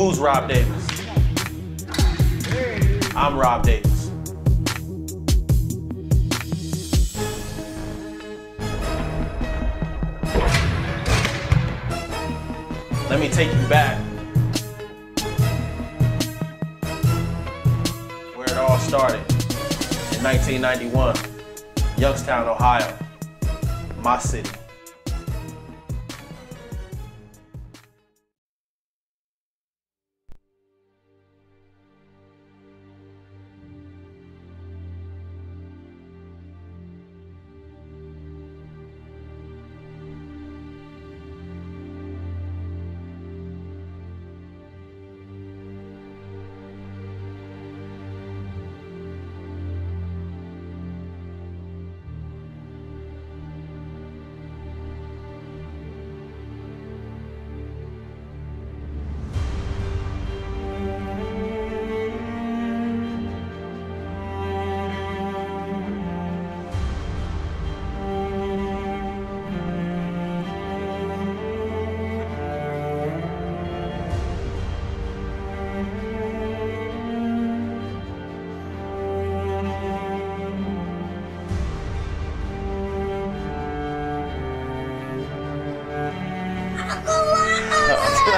Who's Rob Davis? I'm Rob Davis. Let me take you back where it all started in 1991, Youngstown, Ohio, my city.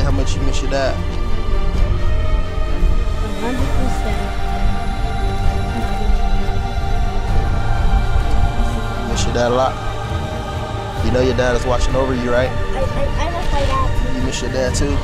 Tell how much you miss your dad. hundred percent. Miss your dad a lot. You know your dad is watching over you, right? I, I, I love my dad. You miss your dad too.